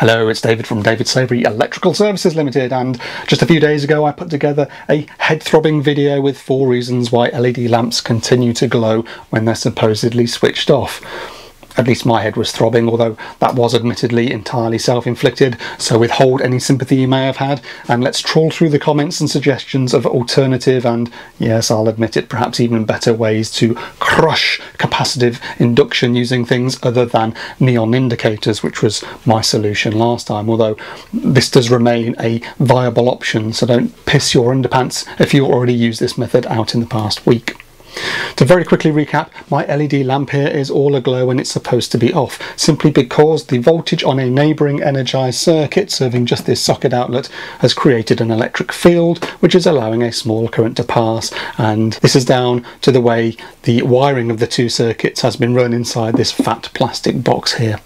Hello, it's David from David Savery Electrical Services Limited and just a few days ago I put together a head throbbing video with four reasons why LED lamps continue to glow when they're supposedly switched off at least my head was throbbing, although that was admittedly entirely self-inflicted, so withhold any sympathy you may have had, and let's trawl through the comments and suggestions of alternative and, yes, I'll admit it, perhaps even better ways to crush capacitive induction using things other than neon indicators, which was my solution last time, although this does remain a viable option, so don't piss your underpants if you already used this method out in the past week. To very quickly recap, my LED lamp here is all aglow when it's supposed to be off, simply because the voltage on a neighbouring energised circuit serving just this socket outlet has created an electric field which is allowing a small current to pass and this is down to the way the wiring of the two circuits has been run inside this fat plastic box here.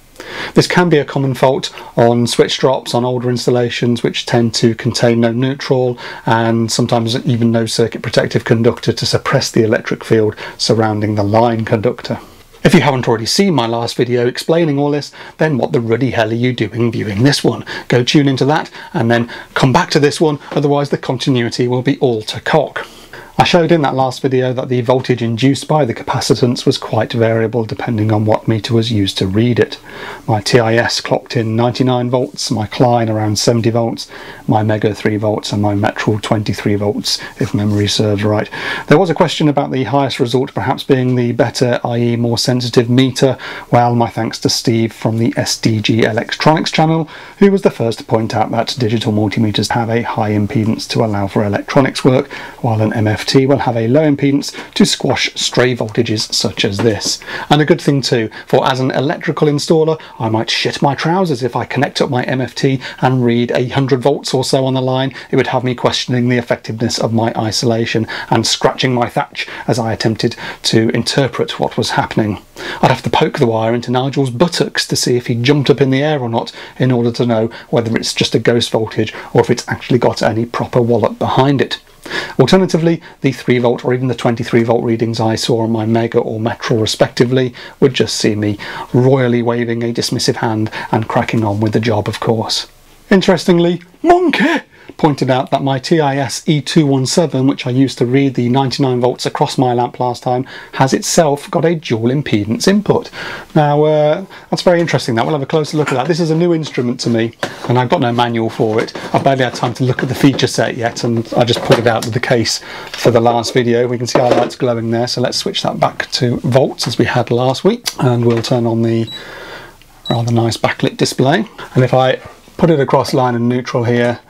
This can be a common fault on switch drops on older installations which tend to contain no neutral and sometimes even no circuit protective conductor to suppress the electric field surrounding the line conductor. If you haven't already seen my last video explaining all this, then what the ruddy hell are you doing viewing this one? Go tune into that and then come back to this one, otherwise the continuity will be all to cock. I showed in that last video that the voltage induced by the capacitance was quite variable depending on what meter was used to read it. My TIS clocked in 99 volts, my Klein around 70 volts, my Megger 3 volts and my Metrel 23 volts if memory serves right. There was a question about the highest result perhaps being the better i.e. more sensitive meter. Well my thanks to Steve from the SDG Electronics channel who was the first to point out that digital multimeters have a high impedance to allow for electronics work while an MFT will have a low impedance to squash stray voltages such as this. And a good thing too, for as an electrical installer, I might shit my trousers if I connect up my MFT and read a hundred volts or so on the line. It would have me questioning the effectiveness of my isolation and scratching my thatch as I attempted to interpret what was happening. I'd have to poke the wire into Nigel's buttocks to see if he jumped up in the air or not in order to know whether it's just a ghost voltage or if it's actually got any proper wallop behind it. Alternatively, the 3 volt or even the 23 volt readings I saw on my Megger or Metrel respectively would just see me royally waving a dismissive hand and cracking on with the job of course. Interestingly, monkey! Pointed out that my TIS E217, which I used to read the 99 volts across my lamp last time, has itself got a dual impedance input. Now, uh, that's very interesting. That we'll have a closer look at that. This is a new instrument to me, and I've got no manual for it. I've barely had time to look at the feature set yet, and I just put it out of the case for the last video. We can see our lights glowing there, so let's switch that back to volts as we had last week, and we'll turn on the rather nice backlit display. And if I put it across line and neutral here,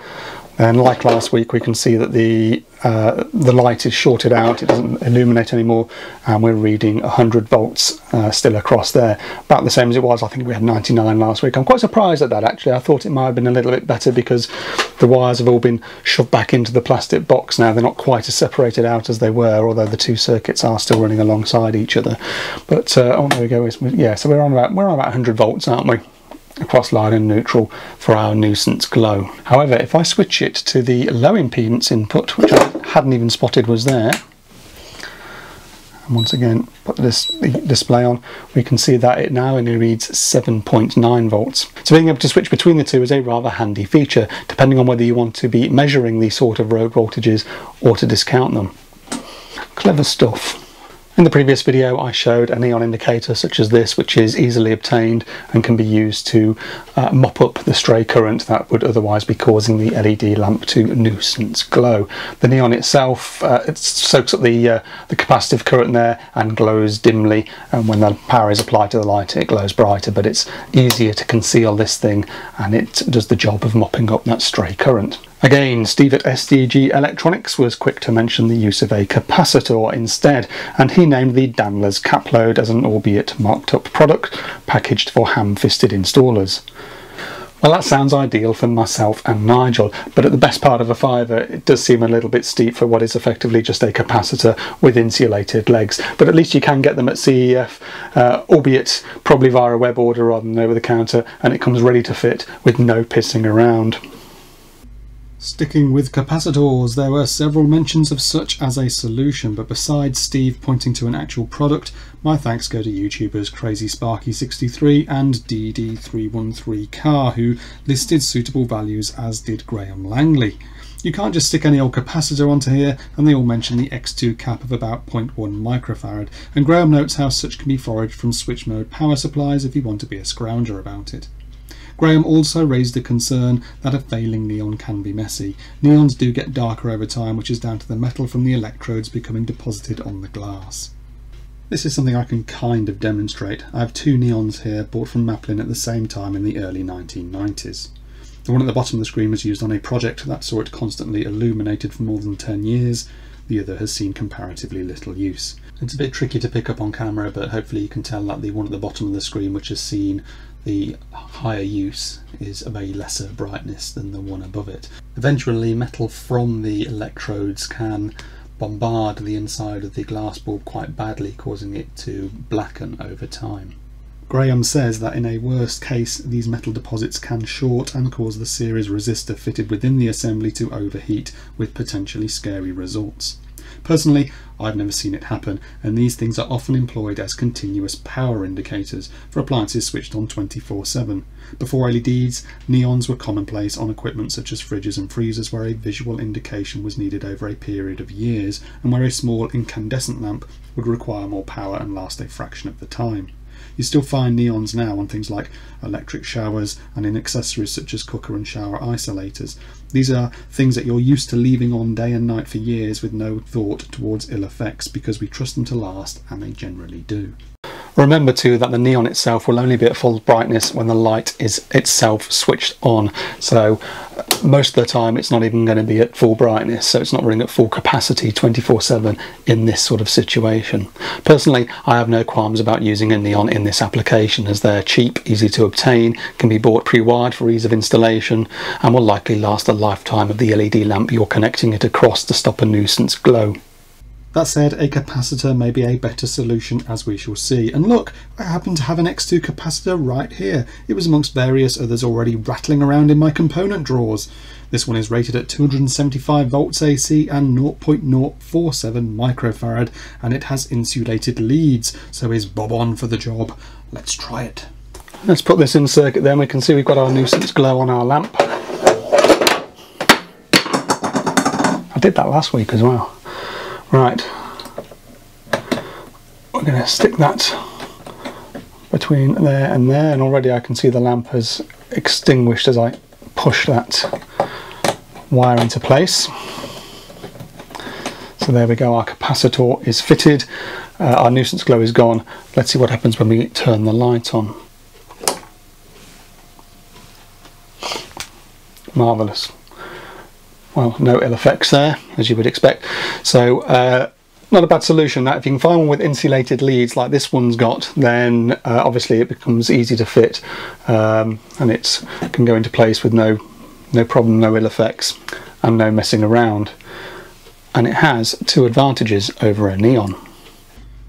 and like last week, we can see that the uh, the light is shorted out, it doesn't illuminate anymore, and we're reading 100 volts uh, still across there. About the same as it was, I think we had 99 last week. I'm quite surprised at that actually. I thought it might have been a little bit better because the wires have all been shoved back into the plastic box now. They're not quite as separated out as they were, although the two circuits are still running alongside each other. But, uh, oh, there we go. Yeah, so we're on about, we're on about 100 volts, aren't we? Across line and neutral for our nuisance glow. However, if I switch it to the low impedance input, which I hadn't even spotted was there, and once again put this the display on, we can see that it now only reads 7.9 volts. So being able to switch between the two is a rather handy feature, depending on whether you want to be measuring these sort of road voltages or to discount them. Clever stuff. In the previous video I showed a neon indicator such as this which is easily obtained and can be used to uh, mop up the stray current that would otherwise be causing the LED lamp to nuisance glow. The neon itself uh, it soaks up the, uh, the capacitive current there and glows dimly and when the power is applied to the light it glows brighter but it's easier to conceal this thing and it does the job of mopping up that stray current. Again, Steve at SDG Electronics was quick to mention the use of a capacitor instead, and he named the Danlers Capload as an albeit marked up product packaged for ham-fisted installers. Well, that sounds ideal for myself and Nigel, but at the best part of a fiver, it does seem a little bit steep for what is effectively just a capacitor with insulated legs. But at least you can get them at CEF, uh, albeit probably via a web order rather than over the counter, and it comes ready to fit with no pissing around. Sticking with capacitors, there were several mentions of such as a solution, but besides Steve pointing to an actual product, my thanks go to YouTubers Crazy Sparky63 and DD313Car, who listed suitable values as did Graham Langley. You can't just stick any old capacitor onto here, and they all mention the X2 cap of about 0.1 microfarad, and Graham notes how such can be foraged from switch mode power supplies if you want to be a scrounger about it. Graham also raised the concern that a failing neon can be messy. Neons do get darker over time, which is down to the metal from the electrodes becoming deposited on the glass. This is something I can kind of demonstrate. I have two neons here bought from Maplin at the same time in the early 1990s. The one at the bottom of the screen was used on a project that saw it constantly illuminated for more than 10 years. The other has seen comparatively little use. It's a bit tricky to pick up on camera, but hopefully you can tell that the one at the bottom of the screen, which has seen the higher use is of a lesser brightness than the one above it. Eventually metal from the electrodes can bombard the inside of the glass bulb quite badly causing it to blacken over time. Graham says that in a worst case these metal deposits can short and cause the series resistor fitted within the assembly to overheat with potentially scary results. Personally, I've never seen it happen, and these things are often employed as continuous power indicators for appliances switched on 24 7. Before LEDs, neons were commonplace on equipment such as fridges and freezers where a visual indication was needed over a period of years, and where a small incandescent lamp would require more power and last a fraction of the time. You still find neons now on things like electric showers and in accessories such as cooker and shower isolators. These are things that you're used to leaving on day and night for years with no thought towards ill effects because we trust them to last and they generally do. Remember too that the neon itself will only be at full brightness when the light is itself switched on. So uh, most of the time it's not even going to be at full brightness so it's not running at full capacity 24-7 in this sort of situation. Personally I have no qualms about using a neon in this application as they're cheap, easy to obtain, can be bought pre-wired for ease of installation and will likely last the lifetime of the LED lamp you're connecting it across to stop a nuisance glow. That said, a capacitor may be a better solution as we shall see. And look, I happen to have an X2 capacitor right here. It was amongst various others already rattling around in my component drawers. This one is rated at 275 volts AC and 0.047 microfarad and it has insulated leads, so is bob on for the job. Let's try it. Let's put this in circuit then we can see we've got our nuisance glow on our lamp. I did that last week as well. Right, we're going to stick that between there and there and already I can see the lamp has extinguished as I push that wire into place. So there we go, our capacitor is fitted, uh, our nuisance glow is gone. Let's see what happens when we turn the light on. Marvellous well, no ill effects there, as you would expect. So, uh, not a bad solution that. If you can find one with insulated leads like this one's got then uh, obviously it becomes easy to fit um, and it can go into place with no no problem no ill effects and no messing around. And it has two advantages over a neon.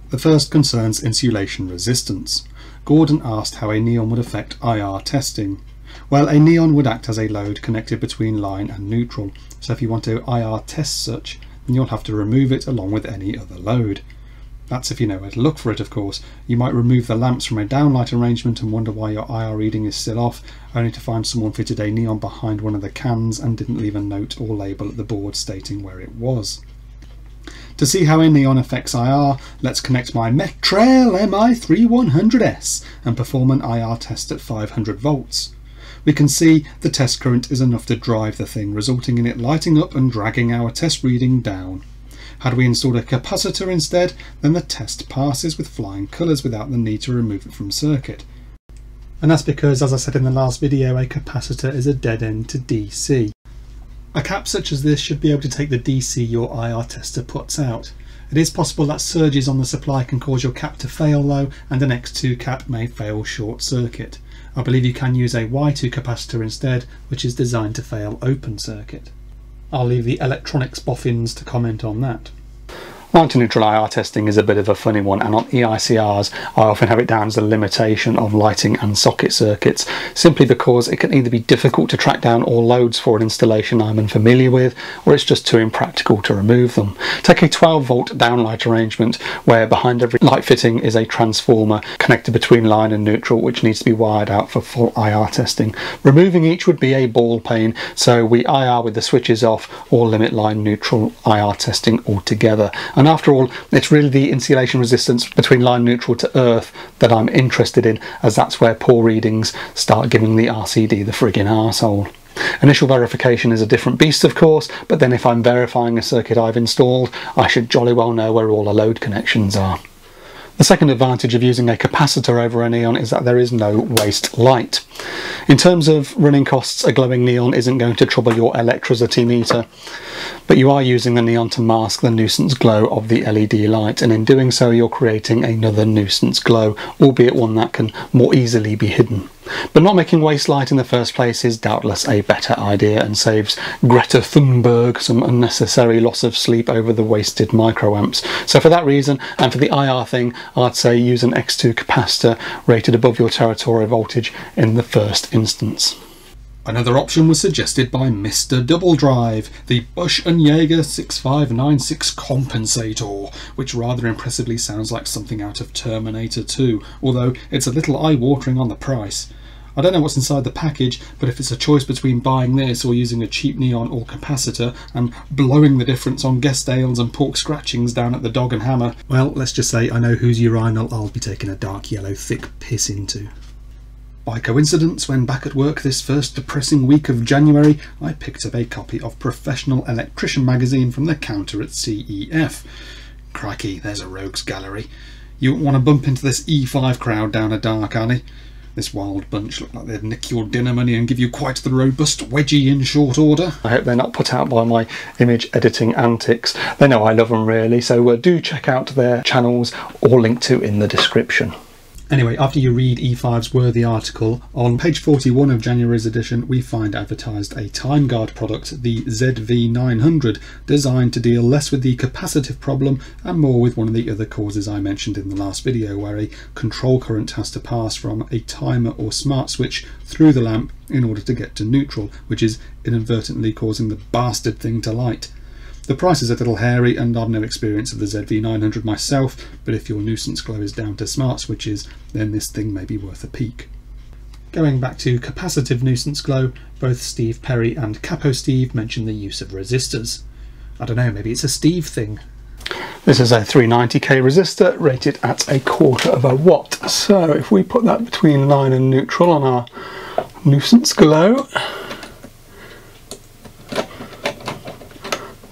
The first concerns insulation resistance. Gordon asked how a neon would affect IR testing well, a neon would act as a load connected between line and neutral, so if you want to IR test such, then you'll have to remove it along with any other load. That's if you know where to look for it, of course. You might remove the lamps from a downlight arrangement and wonder why your IR reading is still off, only to find someone fitted a neon behind one of the cans and didn't leave a note or label at the board stating where it was. To see how a neon affects IR, let's connect my Metrel MI3100S and perform an IR test at 500 volts we can see the test current is enough to drive the thing, resulting in it lighting up and dragging our test reading down. Had we installed a capacitor instead, then the test passes with flying colours without the need to remove it from circuit. And that's because, as I said in the last video, a capacitor is a dead end to DC. A cap such as this should be able to take the DC your IR tester puts out. It is possible that surges on the supply can cause your cap to fail though, and an X2 cap may fail short circuit. I believe you can use a Y2 capacitor instead, which is designed to fail open circuit. I'll leave the electronics boffins to comment on that. Line to neutral IR testing is a bit of a funny one, and on EICRs, I often have it down as a limitation of lighting and socket circuits, simply because it can either be difficult to track down all loads for an installation I'm unfamiliar with, or it's just too impractical to remove them. Take a 12 volt downlight arrangement where behind every light fitting is a transformer connected between line and neutral, which needs to be wired out for full IR testing. Removing each would be a ball pain, so we IR with the switches off or limit line neutral IR testing altogether. And after all, it's really the insulation resistance between line neutral to earth that I'm interested in, as that's where poor readings start giving the RCD the friggin' arsehole. Initial verification is a different beast, of course, but then if I'm verifying a circuit I've installed, I should jolly well know where all the load connections are. The second advantage of using a capacitor over a neon is that there is no waste light. In terms of running costs, a glowing neon isn't going to trouble your electricity meter, but you are using the neon to mask the nuisance glow of the LED light, and in doing so you're creating another nuisance glow, albeit one that can more easily be hidden. But not making waste light in the first place is doubtless a better idea and saves Greta Thunberg some unnecessary loss of sleep over the wasted microamps. So for that reason, and for the IR thing, I'd say use an X2 capacitor rated above your territorial voltage in the first instance. Another option was suggested by Mr. Double Drive, the Busch & Jaeger 6596 compensator, which rather impressively sounds like something out of Terminator 2, although it's a little eye-watering on the price. I don't know what's inside the package, but if it's a choice between buying this or using a cheap neon or capacitor and blowing the difference on guest ales and pork scratchings down at the Dog and Hammer, well, let's just say I know whose urinal I'll be taking a dark yellow thick piss into. By coincidence, when back at work this first depressing week of January, I picked up a copy of Professional Electrician magazine from the counter at CEF. Crikey, there's a rogues gallery. You wouldn't want to bump into this E5 crowd down a dark alley. This wild bunch look like they'd nick your dinner money and give you quite the robust wedgie in short order. I hope they're not put out by my image editing antics. They know I love them really, so uh, do check out their channels, all linked to in the description. Anyway, after you read E5's worthy article, on page 41 of January's edition, we find advertised a TimeGuard product, the ZV900, designed to deal less with the capacitive problem and more with one of the other causes I mentioned in the last video, where a control current has to pass from a timer or smart switch through the lamp in order to get to neutral, which is inadvertently causing the bastard thing to light. The price is a little hairy and I've no experience of the ZV900 myself, but if your nuisance glow is down to smart switches, then this thing may be worth a peek. Going back to capacitive nuisance glow, both Steve Perry and Capo Steve mention the use of resistors. I don't know, maybe it's a Steve thing. This is a 390k resistor rated at a quarter of a watt. So if we put that between line and neutral on our nuisance glow,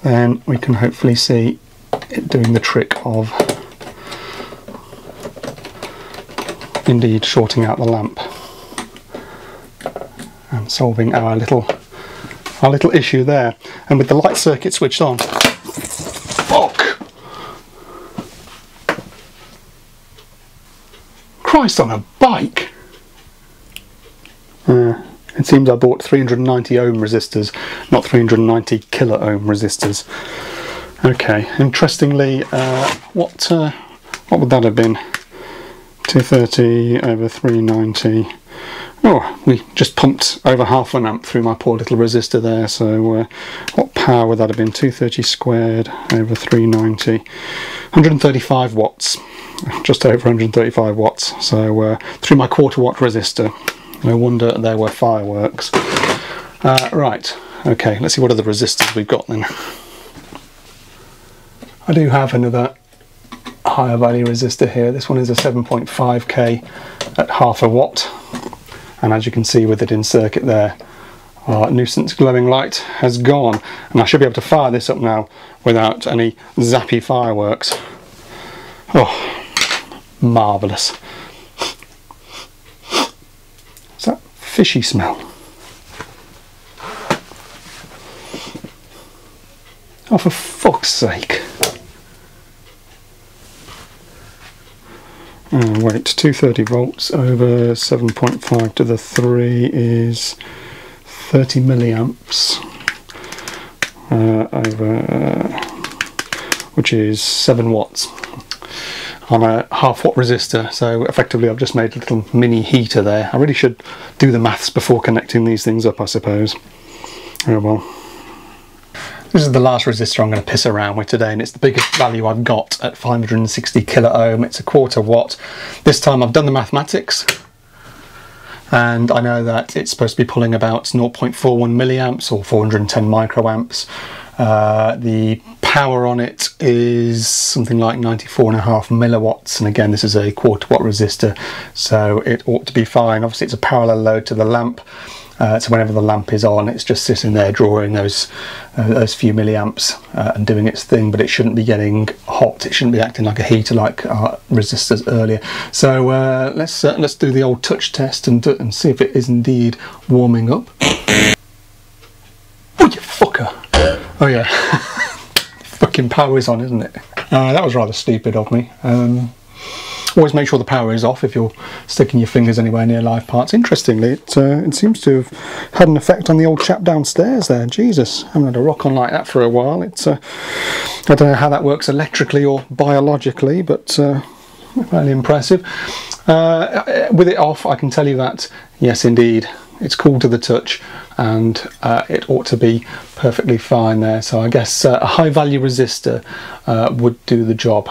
then we can hopefully see it doing the trick of indeed shorting out the lamp and solving our little our little issue there. And with the light circuit switched on fuck! Christ on a bike it seems I bought 390 ohm resistors, not 390 kilo ohm resistors. Okay, interestingly, uh, what uh, what would that have been? 230 over 390. Oh, we just pumped over half an amp through my poor little resistor there. So, uh, what power would that have been? 230 squared over 390. 135 watts, just over 135 watts. So, uh, through my quarter watt resistor. No wonder there were fireworks. Uh, right, okay, let's see what other resistors we've got then. I do have another higher value resistor here. This one is a 7.5k at half a watt. And as you can see with it in circuit there, our nuisance glowing light has gone. And I should be able to fire this up now without any zappy fireworks. Oh, marvellous. Fishy smell. Oh, for fuck's sake. Oh, wait, 230 volts over 7.5 to the 3 is 30 milliamps uh, over uh, which is 7 watts on a half watt resistor. So effectively I've just made a little mini heater there. I really should do the maths before connecting these things up I suppose. Oh well. This is the last resistor I'm going to piss around with today and it's the biggest value I've got at 560 kilo ohm. It's a quarter watt. This time I've done the mathematics and I know that it's supposed to be pulling about 0.41 milliamps or 410 microamps. Uh, the power on it is something like 94 and a half milliwatts and again this is a quarter watt resistor so it ought to be fine obviously it's a parallel load to the lamp uh, so whenever the lamp is on, it's just sitting there drawing those uh, those few milliamps uh, and doing its thing. But it shouldn't be getting hot. It shouldn't be acting like a heater like our resistors earlier. So uh, let's uh, let's do the old touch test and and see if it is indeed warming up. Oh you fucker! Oh yeah, fucking power is on, isn't it? Uh, that was rather stupid of me. Um, Always make sure the power is off if you're sticking your fingers anywhere near live parts. Interestingly, it, uh, it seems to have had an effect on the old chap downstairs there. Jesus, I haven't had a rock on like that for a while. It's uh, I don't know how that works electrically or biologically, but uh, fairly impressive. Uh, with it off, I can tell you that, yes indeed, it's cool to the touch and uh, it ought to be perfectly fine there so I guess uh, a high value resistor uh, would do the job.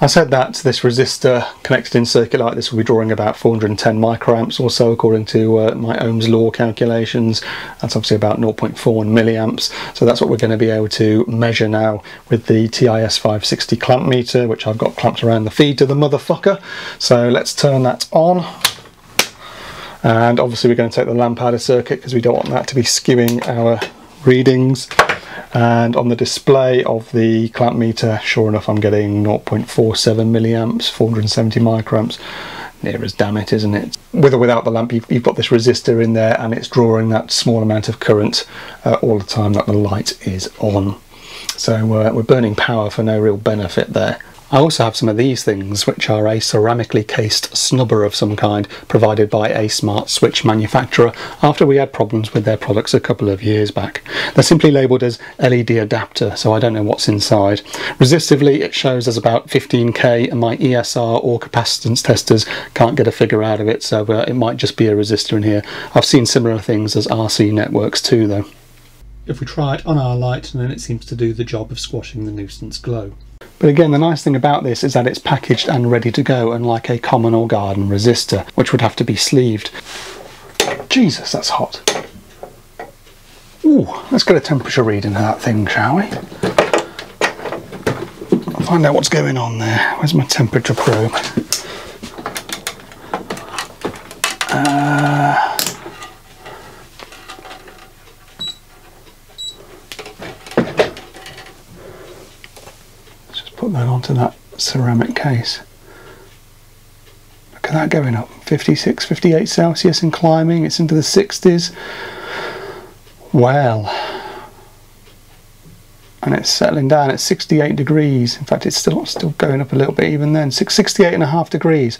I said that this resistor connected in circuit like this will be drawing about 410 microamps or so according to uh, my Ohm's law calculations. That's obviously about 0.41 milliamps. So that's what we're going to be able to measure now with the TIS 560 clamp meter, which I've got clamped around the feed to the motherfucker. So let's turn that on. And obviously we're going to take the lamp out of circuit because we don't want that to be skewing our readings. And on the display of the clamp meter sure enough I'm getting 0.47 milliamps 470 microamps. Near as damn it isn't it? With or without the lamp you've, you've got this resistor in there and it's drawing that small amount of current uh, all the time that the light is on. So uh, we're burning power for no real benefit there I also have some of these things, which are a ceramically cased snubber of some kind provided by a smart switch manufacturer after we had problems with their products a couple of years back. They're simply labelled as LED adapter, so I don't know what's inside. Resistively, it shows as about 15k, and my ESR or capacitance testers can't get a figure out of it, so uh, it might just be a resistor in here. I've seen similar things as RC networks too, though. If we try it on our light, then it seems to do the job of squashing the nuisance glow. But again, the nice thing about this is that it's packaged and ready to go, unlike a common or garden resistor, which would have to be sleeved. Jesus, that's hot. Ooh, let's get a temperature reading of that thing, shall we? I'll find out what's going on there. Where's my temperature probe? Uh, that that ceramic case. Look at that going up 56, 58 Celsius and climbing, it's into the 60s. Well, and it's settling down at 68 degrees. In fact, it's still still going up a little bit even then, 68 and a half degrees.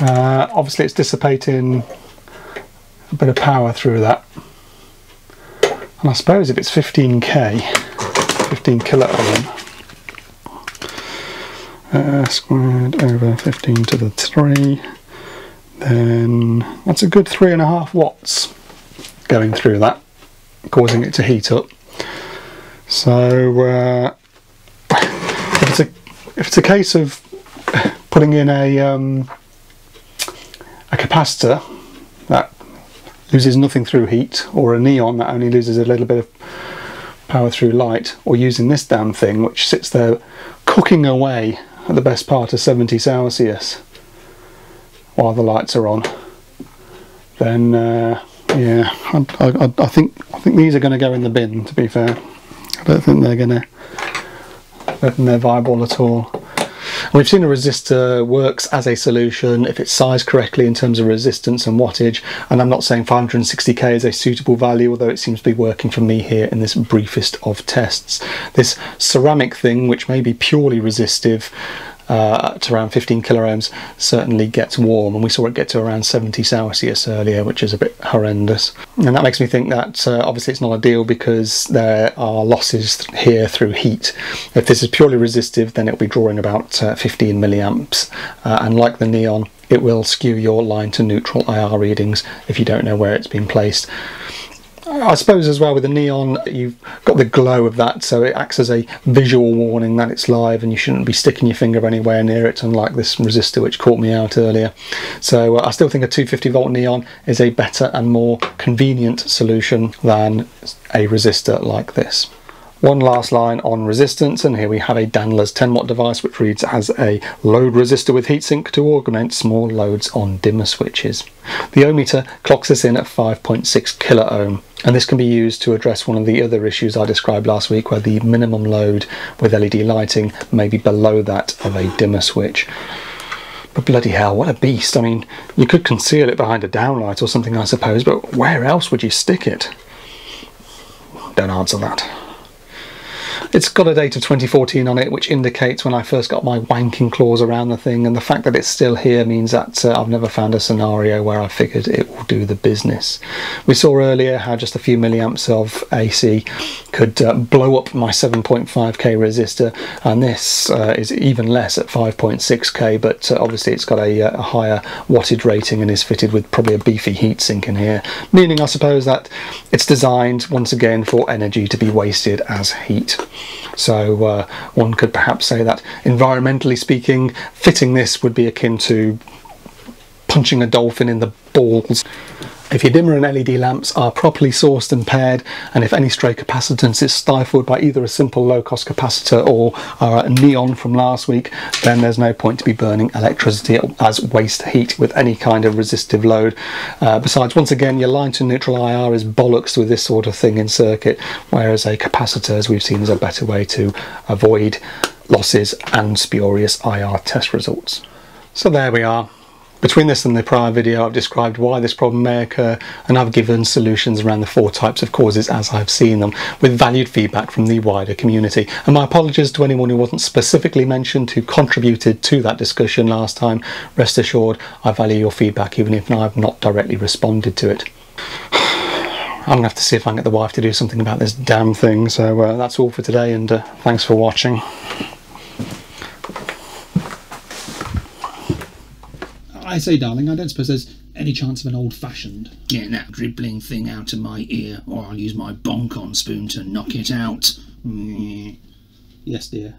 Uh, obviously, it's dissipating a bit of power through that. And I suppose if it's 15k, 15 kilo ohm, uh, squared over 15 to the 3 then that's a good three and a half watts going through that causing it to heat up. So uh, if, it's a, if it's a case of putting in a um, a capacitor that loses nothing through heat or a neon that only loses a little bit of power through light or using this damn thing which sits there cooking away the best part of 70 Celsius while the lights are on. Then uh, yeah I, I, I, think I think these are going to go in the bin to be fair. I don't think they're going to they're viable at all We've seen a resistor works as a solution if it's sized correctly in terms of resistance and wattage and I'm not saying 560k is a suitable value although it seems to be working for me here in this briefest of tests. This ceramic thing which may be purely resistive uh, to around 15 kiloohms certainly gets warm, and we saw it get to around 70 Celsius earlier, which is a bit horrendous. And that makes me think that uh, obviously it's not ideal because there are losses here through heat. If this is purely resistive, then it'll be drawing about uh, 15 milliamps, uh, and like the neon, it will skew your line to neutral IR readings if you don't know where it's been placed. I suppose as well with the neon, you've got the glow of that, so it acts as a visual warning that it's live and you shouldn't be sticking your finger anywhere near it, unlike this resistor which caught me out earlier. So uh, I still think a 250 volt neon is a better and more convenient solution than a resistor like this. One last line on resistance, and here we have a Danlers 10 watt device which reads as a load resistor with heatsink to augment small loads on dimmer switches. The ohmmeter clocks this in at 5.6 kilo ohm, and this can be used to address one of the other issues I described last week where the minimum load with LED lighting may be below that of a dimmer switch. But bloody hell, what a beast. I mean, you could conceal it behind a downlight or something, I suppose, but where else would you stick it? Don't answer that. It's got a date of 2014 on it, which indicates when I first got my wanking claws around the thing, and the fact that it's still here means that uh, I've never found a scenario where I figured it will do the business. We saw earlier how just a few milliamps of AC could uh, blow up my 7.5k resistor, and this uh, is even less at 5.6k, but uh, obviously it's got a, uh, a higher wattage rating and is fitted with probably a beefy heatsink in here, meaning I suppose that it's designed once again for energy to be wasted as heat. So uh, one could perhaps say that environmentally speaking, fitting this would be akin to punching a dolphin in the balls. If your dimmer and LED lamps are properly sourced and paired, and if any stray capacitance is stifled by either a simple low-cost capacitor or a neon from last week, then there's no point to be burning electricity as waste heat with any kind of resistive load. Uh, besides, once again, your line to neutral IR is bollocks with this sort of thing in circuit, whereas a capacitor, as we've seen, is a better way to avoid losses and spurious IR test results. So there we are. Between this and the prior video I've described why this problem may occur and I've given solutions around the four types of causes as I've seen them with valued feedback from the wider community and my apologies to anyone who wasn't specifically mentioned who contributed to that discussion last time. Rest assured I value your feedback even if I've not directly responded to it. I'm gonna have to see if I can get the wife to do something about this damn thing so uh, that's all for today and uh, thanks for watching. I say, darling, I don't suppose there's any chance of an old fashioned. Get that dribbling thing out of my ear, or I'll use my bonk on spoon to knock it out. Mm. Yes, dear.